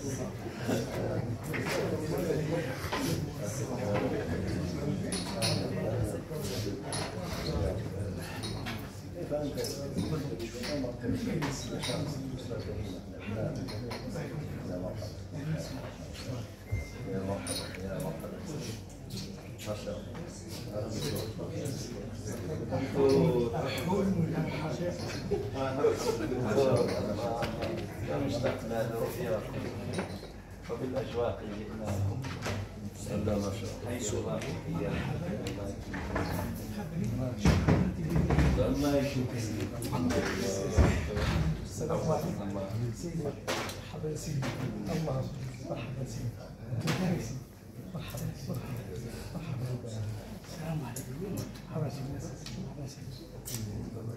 اشتقنا له وبالأجواء جئنا حيث هي الله يشوف مرحبا سيدي الله مرحبا سيدي مرحبا مرحبا السلام عليكم مرحبا سيدي مرحبا سيدي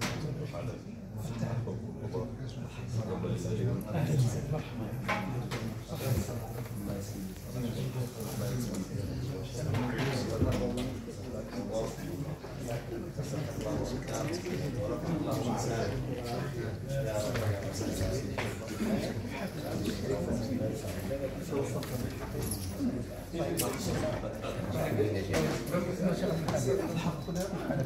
الحق لا حالة